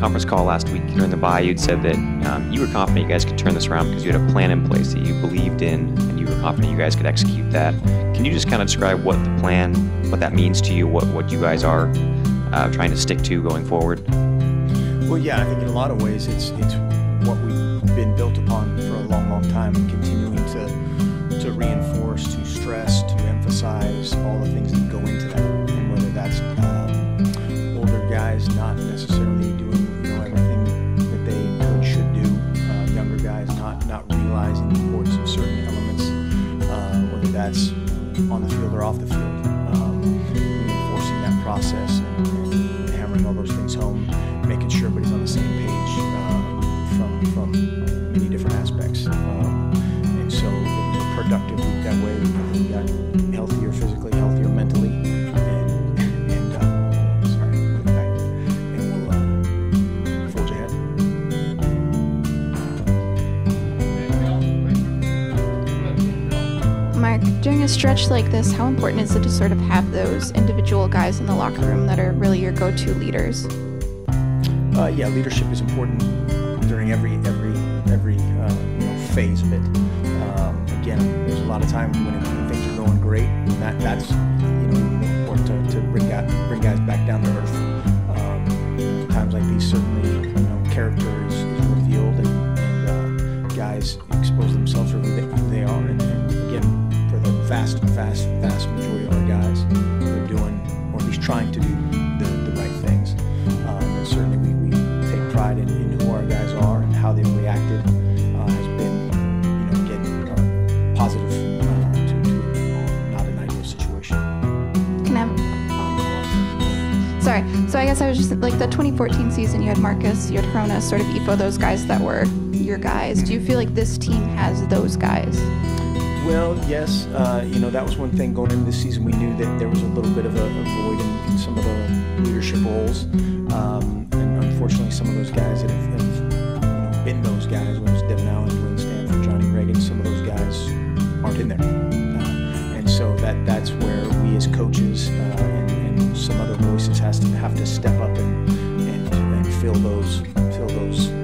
conference call last week during the bye, you'd said that um, you were confident you guys could turn this around because you had a plan in place that you believed in, and you were confident you guys could execute that. Can you just kind of describe what the plan, what that means to you, what what you guys are uh, trying to stick to going forward? Well, yeah, I think in a lot of ways it's it's what we've been built upon for a long, long time, and continuing to to reinforce, to stress, to emphasize all the things that go into that, and whether that's um, older guys not necessarily on the field or off the field, um, reinforcing that process and, and hammering all those things home, making sure everybody's on the same page uh, from from many different aspects. Um, and so it was a productive week that way. We got healthier physically, during a stretch like this, how important is it to sort of have those individual guys in the locker room that are really your go-to leaders? Uh, yeah, leadership is important during every every every uh, you know, phase of it. Um, again, there's a lot of times when, things are going great, and that that's you know important to, to bring guys, bring guys back down to earth. Um, times like these, certainly, you know, character is, is revealed, and, and uh, guys vast, vast, vast majority of our guys, they're doing, or at least trying to do, the, the right things. Um, certainly, we, we take pride in, in who our guys are and how they've reacted. Uh, has been, you know, again, uh, positive uh, to, to not an ideal situation. Can I? Sorry. So I guess I was just like the 2014 season. You had Marcus, you had Hroniss, sort of Ifo, those guys that were your guys. Do you feel like this team has those guys? Well, yes, uh, you know that was one thing going into the season. We knew that there was a little bit of a, a void in, in, some of the leadership roles, um, and unfortunately, some of those guys that have, have you know, been those guys, whether it's Devon Allen, Dwayne Stanford, Johnny Ragin, some of those guys aren't in there, uh, and so that that's where we as coaches uh, and, and, some other voices has to have to step up and, and, and fill those fill those